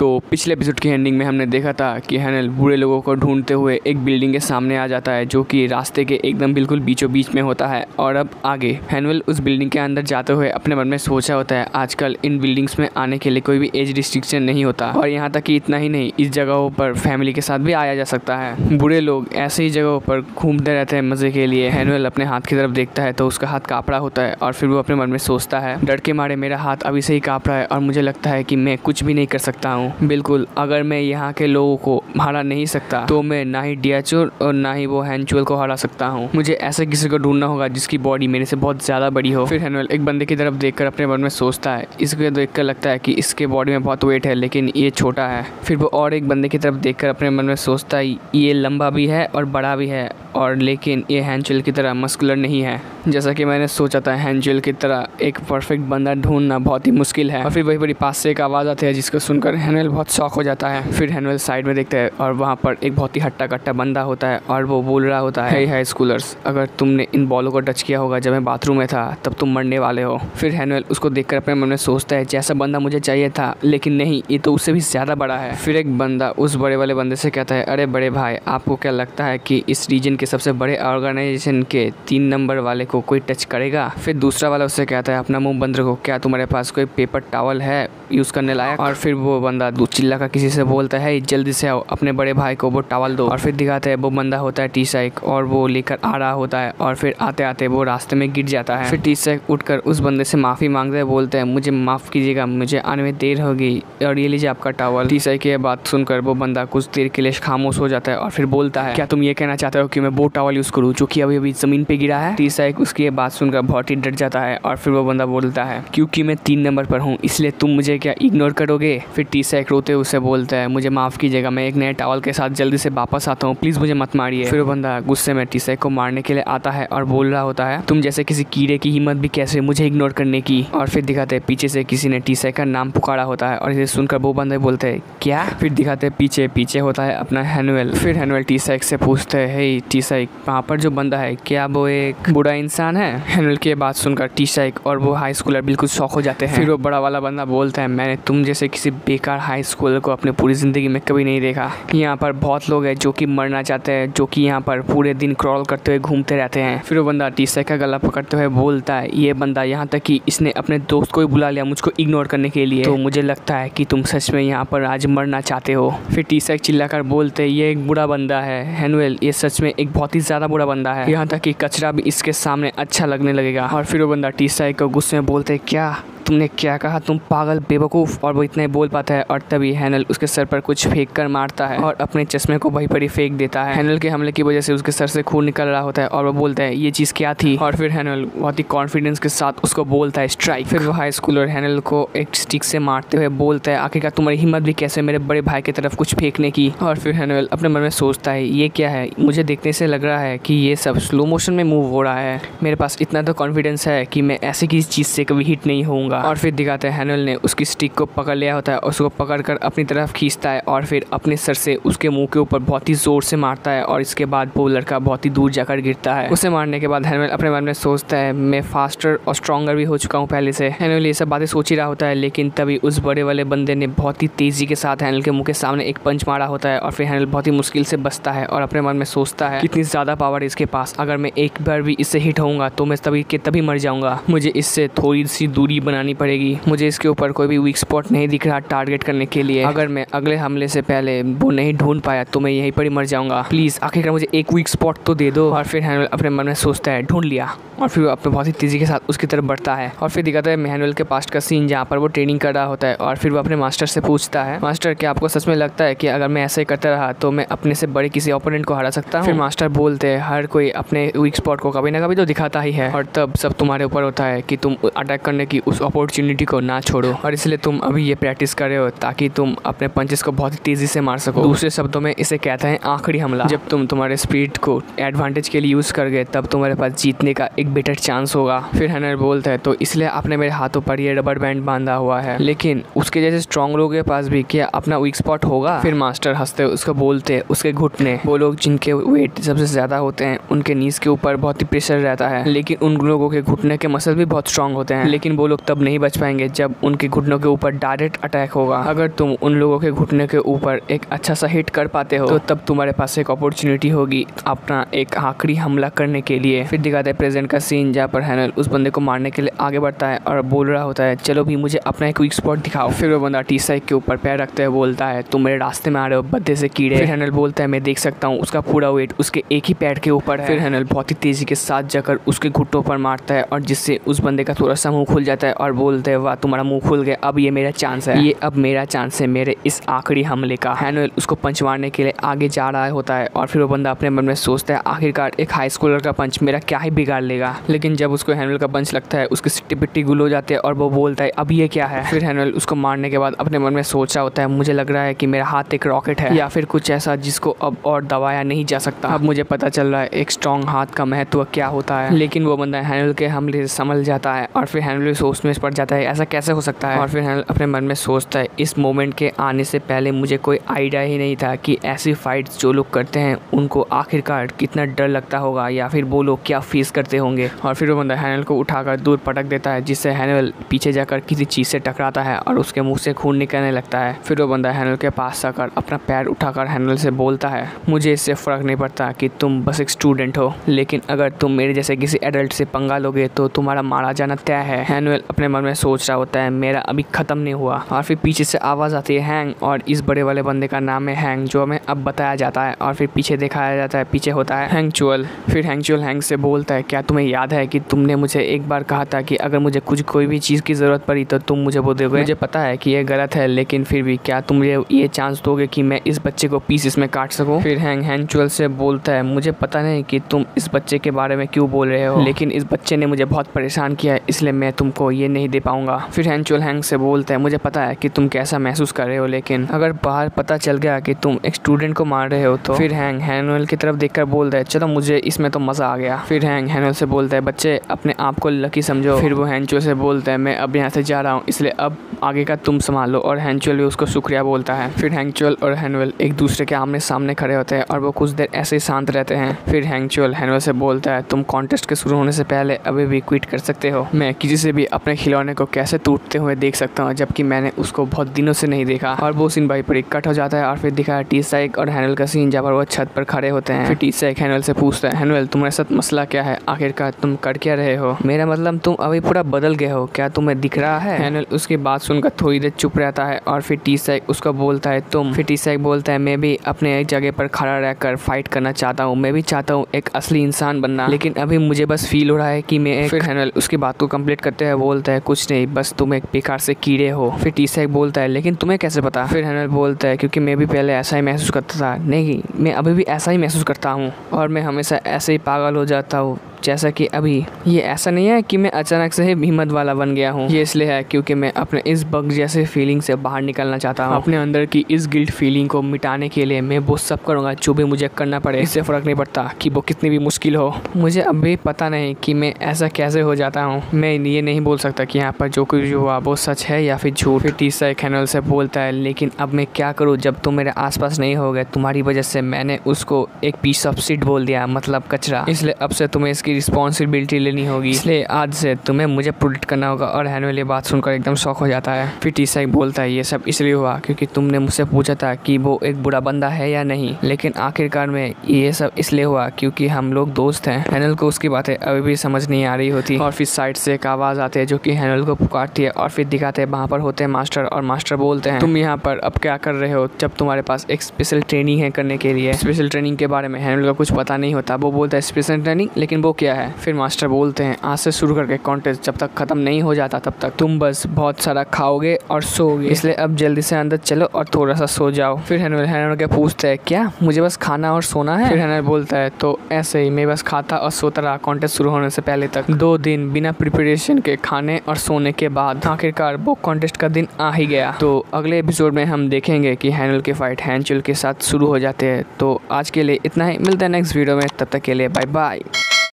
तो पिछले एपिसोड की एंडिंग में हमने देखा था कि हैनल बुरे लोगों को ढूंढते हुए एक बिल्डिंग के सामने आ जाता है, जो कि रास्ते के एकदम बिल्कुल बीचों बीच में होता है। और अब आगे हैनल उस बिल्डिंग के अंदर जाते हुए अपने मन में सोचा होता है, आजकल इन बिल्डिंग्स में आने के लिए कोई भी एज रिस्ट्रिक्शन नहीं होता। और यहाँ तक कि इतना ही नहीं, इस जगहों पर फैमिली के साथ भी आया जा सकता है। बुरे लोग ऐसे ही जगहों पर घूमते रहते हैं मज़े के लिए। हैनुअल अपने हाथ की तरफ़ देखता है तो उसका हाथ कापड़ा होता है और फिर वो अपने मन में सोचता है, डर के मारे मेरा हाथ अभी से ही काँप रहा है और मुझे लगता है कि मैं कुछ भी नहीं कर सकता हूँ। बिल्कुल, अगर मैं यहाँ के लोगों को हरा नहीं सकता तो मैं ना ही डियाचुर और ना ही वो हैंचुअल को हरा सकता हूँ। मुझे ऐसे किसी को ढूंढना होगा जिसकी बॉडी मेरे से बहुत ज़्यादा बड़ी हो। फिर हैनुअल एक बंदे की तरफ़ देखकर अपने मन में सोचता है। इसको देखकर लगता है कि इसके बॉडी में बहुत वेट है, लेकिन ये छोटा है। फिर वो और एक बंदे की तरफ़ देखकर अपने मन में सोचता है, ये लंबा भी है और बड़ा भी है, और लेकिन ये हैंचुअल की तरह मस्कुलर नहीं है। जैसा कि मैंने सोचा था, हैंचुअल की तरह एक परफेक्ट बंदा ढूंढना बहुत ही मुश्किल है। और फिर वही बड़ी पास से एक आवाज़ आती है, जिसको सुनकर हैनुअल बहुत शौक हो जाता है। फिर हैनवेल साइड में देखता है और वहाँ पर एक बहुत ही हट्टा कट्टा बंदा होता है और वो बोल रहा होता है हाई स्कूलर्स अगर तुमने इन बॉलों को टच किया होगा जब मैं बाथरूम में था, तब तुम मरने वाले हो। फिर हैनवेल उसको देखकर अपने मन में सोचता है, जैसा बंदा मुझे चाहिए था, लेकिन नहीं, ये तो उससे भी ज़्यादा बड़ा है। फिर एक बंदा उस बड़े वाले बंदे से कहता है, अरे बड़े भाई, आपको क्या लगता है कि इस रीजन के सबसे बड़े ऑर्गेनाइजेशन के तीन नंबर वाले को कोई टच करेगा? फिर दूसरा वाला उससे कहता है, अपना मुँह बंद रखो, क्या तुम्हारे पास कोई पेपर टावल है यूज़ करने लायक? और फिर वो बंदा चिल्ला का किसी से बोलता है, जल्दी से आओ, अपने बड़े भाई को वो टावल दो। और फिर दिखाते हैं, वो बंदा होता है टी साइक और वो लेकर आ रहा होता है, और फिर आते आते वो रास्ते में गिर जाता है। फिर टी साइक उठकर उस बंदे से माफ़ी मांगते हैं, बोलते हैं, मुझे माफ़ कीजिएगा, मुझे आने में देर होगी, और ये लीजिए आपका टावल। टी साइक की बात सुनकर वो बंदा कुछ देर के लिए खामोश हो जाता है, और फिर बोलता है, क्या तुम ये कहना चाहते हो कि मैं वो टावल यूज़ करूँ, जो अभी अभी ज़मीन पे गिरा है? टी साइक उसकी ये बात सुनकर बहुत ही डर जाता है, और फिर वो बंदा बोलता है, क्योंकि मैं तीन नंबर पर हूँ, इसलिए तुम मुझे क्या इग्नोर करोगे? फिर टी साइक रोते उसे बोलता है, मुझे माफ़ कीजिएगा, मैं एक नए टावल के साथ जल्दी से वापस आता हूँ। प्लीज़ मुझे मत मारिए। फिर वो बंदा गुस्से में टी साइक को मारने के लिए आता है और बोल रहा होता है, तुम जैसे किसी कीड़े की हिम्मत भी कैसे मुझे इग्नोर करने की? और फिर दिखाते हैं पीछे से किसी ने टी साइक का नाम पुकारा होता है और इसे सुनकर वो बंदे बोलते हैं, क्या? फिर दिखाते हैं पीछे पीछे होता है अपना हैनुअल फिर हैनुअल टी साइक से पूछते हैं, हे टी साइक वहाँ पर जो बंदा है, क्या वो एक बुरा इंसान है? हैनुअल की बात सुनकर टी साइक और वो हाई स्कूलर बिल्कुल शौक हो जाते हैं। फिर वो बड़ा वाला बंदा बोलता है, मैंने तुम जैसे किसी बेकार हाई स्कूल को अपने पूरी ज़िंदगी में कभी नहीं देखा। यहाँ पर बहुत लोग हैं जो कि मरना चाहते हैं, जो कि यहाँ पर पूरे दिन क्रॉल करते हुए घूमते रहते हैं। फिर वो बंदा टी साइक का गला पकड़ते हुए बोलता है, ये बंदा यहाँ तक कि इसने अपने दोस्त को ही बुला लिया मुझको इग्नोर करने के लिए। तो मुझे लगता है कि तुम सच में यहाँ पर आज मरना चाहते हो। फिर टी साइक चिल्लाकर बोलते, ये एक बुरा बंदा है हैनुअल ये सच में एक बहुत ही ज़्यादा बुरा बंदा है। यहाँ तक कि कचरा भी इसके सामने अच्छा लगने लगेगा। और फिर वो बंदा टी साइक को गुस्से में बोलते, क्या तुमने क्या कहा? तुम पागल, बेवकूफ़, और वो इतना बोल पाता है, और तभी हैनल उसके सर पर कुछ फेंक कर मारता है और अपने चश्मे को वहीं पर ही फेंक देता है। हैनल के हमले की वजह से उसके सर से खून निकल रहा होता है, और वो बोलता है, ये चीज़ क्या थी? और फिर हैनल बहुत ही कॉन्फिडेंस के साथ उसको बोलता है स्ट्राइक फिर वो हाई स्कूल और हैनल को एक स्टिक से मारते हुए बोलता है, आखिरकार तुम्हारी हिम्मत भी कैसे मेरे बड़े भाई की तरफ़ कुछ फेंकने की? और फिर हैनल अपने मन में सोचता है, ये क्या है? मुझे देखने से लग रहा है कि ये सब स्लो मोशन में मूव हो रहा है। मेरे पास इतना तो कॉन्फिडेंस है कि मैं ऐसे किसी चीज़ से कभी हिट नहीं होऊँगा. और फिर दिखाते हैं हैनल ने उसकी स्टिक को पकड़ लिया होता है और उसको पकड़ कर अपनी तरफ़ खींचता है और फिर अपने सर से उसके मुँह के ऊपर बहुत ही ज़ोर से मारता है और इसके बाद वो लड़का बहुत ही दूर जाकर गिरता है। उसे मारने के बाद हैनल अपने मन में सोचता है, मैं फास्टर और स्ट्रॉन्गर भी हो चुका हूँ पहले से। हैनल ये सब बातें सोच ही रहा होता है, लेकिन तभी उस बड़े वाले बंदे ने बहुत ही तेज़ी के साथ हैनल के मुँह के सामने एक पंच मारा होता है और फिर हैनल बहुत ही मुश्किल से बचता है और अपने मन में सोचता है, कितनी ज़्यादा पावर है इसके पास। अगर मैं एक बार भी इससे हिट होऊँगा तो मैं तभी के तभी मर जाऊँगा। मुझे इससे थोड़ी सी दूरी बनानी पड़ेगी। मुझे इसके ऊपर कोई भी वीक स्पॉट नहीं दिख रहा टारगेट करने के लिए। अगर मैं अगले हमले से पहले वो नहीं ढूंढ पाया तो मैं यहीं पर ही मर जाऊँगा। प्लीज़ आखिरकार मुझे एक वीक स्पॉट तो दे दो। और फिर हैनुअल अपने मन में सोचता है, ढूंढ लिया। और फिर वो अपने बहुत ही तेज़ी के साथ उसकी तरफ़ बढ़ता है। और फिर दिखाता है मैनुअल के पास्ट का सीन जहाँ पर वो ट्रेनिंग कर रहा होता है। और फिर वो अपने मास्टर से पूछता है मास्टर क्या आपको सच में लगता है कि अगर मैं ऐसे करता रहा तो मैं अपने से बड़े किसी ओपोनेंट को हरा सकता हूँ? मास्टर बोलते हैं, हर कोई अपने वीक स्पॉट को कभी ना कभी तो दिखाता ही है। और तब सब तुम्हारे ऊपर होता है कि तुम अटैक करने की उस अपॉर्चुनिटी को ना छोड़ो और इसलिए तुम अभी ये प्रैक्टिस कर रहे हो ताकि तुम अपने पंचेस को बहुत ही तेज़ी से मार सको। दूसरे शब्दों में इसे कहते हैं आखिरी हमला। जब तुम तुम्हारे स्पीड को एडवांटेज के लिए यूज़ कर गए तब तुम्हारे पास जीतने का एक बेटर चांस होगा। फिर हनर बोलता है तो इसलिए आपने मेरे हाथों पर ये रबर बैंड बांधा हुआ है। लेकिन उसके जैसे स्ट्रॉन्ग लोगों के पास भी क्या अपना वीक स्पॉट होगा? फिर मास्टर हँसते उसको बोलते उसके घुटने। वो लोग जिनके वेट सबसे ज़्यादा होते हैं, उनके नीज के ऊपर बहुत ही प्रेशर रहता है। लेकिन उन लोगों के घुटने के मसल भी बहुत स्ट्रांग होते हैं। लेकिन वो लोग तब तब नहीं बच पाएँगे जब उनके घुटनों के ऊपर डायरेक्ट अटैक होगा। अगर तुम उन लोगों के घुटने के ऊपर एक अच्छा सा हिट कर पाते हो तो तब तुम्हारे पास एक अपॉर्चुनिटी होगी अपना एक आखिरी हमला करने के लिए। फिर दिखाते हैं प्रेजेंट का सीन जहाँ पर हैनल उस बंदे को मारने के लिए आगे बढ़ता है और बोल रहा होता है, चलो भी मुझे अपना एक वीक स्पॉट दिखाओ। फिर वो बंदा टी साइक के ऊपर पैर रखते हुए बोलता है, तुम मेरे रास्ते में आ रहे हो, बद्दे से कीड़े। फिर हैनल बोलता है, मैं देख सकता हूँ, उसका पूरा वेट उसके एक ही पैर के ऊपर है। फिर हैनल बहुत ही तेज़ी के साथ जाकर उसके घुट्टों पर मारता है और जिससे उस बंदे का थोड़ा सा मुँह खुल जाता है और बोलते हैं वाह, तुम्हारा मुँह खुल गया। अब ये मेरा चांस है। ये अब मेरा चांस है। मेरे इस आखिरी हमले का। हैनुअल उसको पंच मारने के लिए आगे जा रहा होता है। और फिर वो बंदा अपने मन में सोचता है, आखिरकार एक हाई स्कूलर का पंच मेरा क्या ही बिगाड़ लेगा? लेकिन जब उसको हैनुअल का पंच लगता है, उसकी सिट्टी पिट्टी गुल हो जाते हैं और वो बोलता है, अब ये क्या है? फिर हैनुअल उसको मारने के बाद अपने मन में सोच रहा होता है, मुझे लग रहा है कि मेरा हाथ एक रॉकेट है। या फिर कुछ ऐसा जिसको अब और दबाया नहीं जा सकता। अब मुझे पता चल रहा है, एक स्ट्रॉन्ग हाथ का महत्व क्या होता है। लेकिन वो बंदा हैनुअल के हमले से संभल जाता है और फिर हैनुअल सोच में पड़ जाता है। ऐसा कैसे हो सकता है? और फिर हैनुअल अपने मन में सोचता है इस मोमेंट के आने से पहले मुझे कोई आइडिया ही नहीं था कि ऐसी फाइट्स जो लोग करते हैं उनको आखिरकार कितना डर लगता होगा या फिर वो लोग क्या फेस करते होंगे? और फिर वो बंदा हैनल को उठाकर दूर पटक देता है जिससे हैनल पीछे जाकर किसी चीज़ से टकराता है और उसके मुँह से खून निकलने लगता है। फिर वो बंदा हैनल के पास जाकर अपना पैर उठाकर हैनल से बोलता है मुझे इससे फ़र्क नहीं पड़ता कि तुम बस एक स्टूडेंट हो लेकिन अगर तुम मेरे जैसे किसी एडल्ट से पंगा लोगे तो तुम्हारा मारा जाना तय है। हैनुअल अपने मन में सोच रहा होता है, मेरा अभी ख़त्म नहीं हुआ। और फिर पीछे से आवाज़ आती है, हैंग, और इस बड़े वाले बंदे का नाम है हैंग, जो हमें अब बताया जाता है। और फिर पीछे दिखाया जाता है, पीछे होता है हैंगचुअल फिर हैंगचुअल हैंग से बोलता है, क्या तुम्हें याद है कि तुमने मुझे एक बार कहा था कि अगर मुझे कुछ कोई भी चीज़ की ज़रूरत पड़ी तो तुम मुझे वो दोगे? मुझे पता है कि ये गलत है, लेकिन फिर भी क्या तुम मुझे ये चांस दोगे कि मैं इस बच्चे को पीस में काट सकूँ? फिर हैंग हैंगचुअल से बोलता है, मुझे पता नहीं कि तुम इस बच्चे के बारे में क्यों बोल रहे हो, लेकिन इस बच्चे ने मुझे बहुत परेशान किया है इसलिए मैं तुमको ये नहीं दे पाऊँगा। फिर हैंचुअल हैंग से बोलते हैं, मुझे पता है कि तुम कैसा महसूस कर रहे हो, लेकिन अगर बाहर पता चल गया कि तुम एक स्टूडेंट को मार रहे हो तो फिर हैंग हैनुअल की तरफ़ देखकर बोलता है, चलो, मुझे इसमें तो मज़ा आ गया। फिर हैंग हैनुअल से बोलता है, बच्चे, अपने आप को लकी समझो। फिर वो हैंचुअल से बोलता है, मैं अब यहाँ से जा रहा हूँ, इसलिए अब आगे का तुम संभालो। और हैंचुअल भी उसको शुक्रिया बोलता है। फिर हैंगचुअल और हैनुअल एक दूसरे के आमने सामने खड़े होते हैं और वो कुछ देर ऐसे ही शांत रहते हैं। फिर हैंगचुअल हैनुअल से बोलता है, तुम कॉन्टेस्ट के शुरू होने से पहले अभी भी क्विट कर सकते हो। मैं किसी से भी अपने खिलौने को कैसे टूटते हुए देख सकता हूँ, जबकि मैंने उसको बहुत दिनों से नहीं देखा। और वो सीन भाई पर एक कट हो जाता है और फिर दिखाया टी साइक और हैनल का सीन, जहाँ पर वो छत पर खड़े होते हैं। फिर टी साइक हैनल से पूछता है तुम्हारे साथ मसला क्या है? आखिरकार तुम कर क्या रहे हो? मेरा मतलब तुम अभी पूरा बदल गए हो। क्या तुम्हें दिख रहा है? हैनल उसकी बात सुनकर थोड़ी देर चुप रहता है और फिर टी साइक उसको बोलता है, तुम फिर टी साइक बोलता है, मैं भी अपने एक जगह पर खड़ा रहकर फाइट करना चाहता हूँ। मैं भी चाहता हूँ एक असली इंसान बनना। लेकिन अभी मुझे बस फील हो रहा है कि मैं फिर हैनल उसकी बात को कंप्लीट करते हुए बोलता है कुछ नहीं, बस तुम एक बेकार से कीड़े हो। फिर टी साइक बोलता है, लेकिन तुम्हें कैसे पता? फिर हैनल बोलता है, क्योंकि मैं भी पहले ऐसा ही महसूस करता था। नहीं, मैं अभी भी ऐसा ही महसूस करता हूँ, और मैं हमेशा ऐसे ही पागल हो जाता हूँ, जैसा कि अभी। ये ऐसा नहीं है कि मैं अचानक से ही हिम्मत वाला बन गया हूँ। ये इसलिए है क्योंकि मैं अपने इस बग जैसे फीलिंग से बाहर निकलना चाहता हूँ। अपने अंदर की इस गिल्ट फीलिंग को मिटाने के लिए मैं वो सब करूँगा जो भी मुझे करना पड़े। इससे फ़र्क नहीं पड़ता कि वो कितनी भी मुश्किल हो। मुझे अभी पता नहीं कि मैं ऐसा कैसे हो जाता हूँ। मैं ये नहीं बोल सकता कि यहाँ पर जो कुछ हुआ वो सच है या फिर झूठ? फिर तीसरा खैनल से बोलता है, लेकिन अब मैं क्या करूँ? जब तुम मेरे आसपास नहीं हो गए, तुम्हारी वजह से मैंने उसको एक पीस ऑफ़ सीट बोल दिया मतलब कचरा। इसलिए अब से तुम्हें इसकी रिस्पॉन्सिबिलिटी लेनी होगी। इसलिए आज से तुम्हें मुझे प्रोटेक्ट करना होगा और हैनुअल ये बात सुनकर एकदम शौक हो जाता है। फिर टीसा बोलता है, ये सब इसलिए हुआ क्योंकि तुमने मुझसे पूछा था कि वो एक बुरा बंदा है या नहीं। लेकिन आखिरकार में ये सब इसलिए हुआ क्योंकि हम लोग दोस्त हैं। हैनल को उसकी बातें अभी भी समझ नहीं आ रही होती। और फिर साइड से एक आवाज़ आती है जो कि हैनल को पुकारती है और फिर दिखाते हैं, वहाँ पर होते हैं मास्टर और मास्टर बोलते हैं। तुम यहाँ पर अब क्या कर रहे हो जब तुम्हारे पास एक स्पेशल ट्रेनिंग है करने के लिए? स्पेशल ट्रेनिंग के बारे में हैनल को कुछ पता नहीं होता। वो बोलता है स्पेशल ट्रेनिंग लेकिन वो क्या है? फिर मास्टर बोलते हैं, आज से शुरू करके कॉन्टेस्ट जब तक खत्म नहीं हो जाता तब तक। तुम बस बहुत सारा खाओगे और सोओगे। इसलिए अब जल्दी से अंदर चलो और थोड़ा सा सो जाओ। फिर हैनल हैनल के पूछते हैं, क्या मुझे बस खाना और सोना है? फिर हैनल बोलता है तो ऐसे ही मैं बस खाता और सोता रहा कॉन्टेस्ट शुरू होने से पहले तक। दो दिन बिना प्रिपरेशन के खाने और सोने के बाद आखिरकार बुक कॉन्टेस्ट का दिन आ ही गया। तो अगले एपिसोड में हम देखेंगे कि हैनल की फाइट हैंचुल के साथ शुरू हो जाते हैं। तो आज के लिए इतना ही। मिलता है नेक्स्ट वीडियो में। तब तक के लिए बाय बाय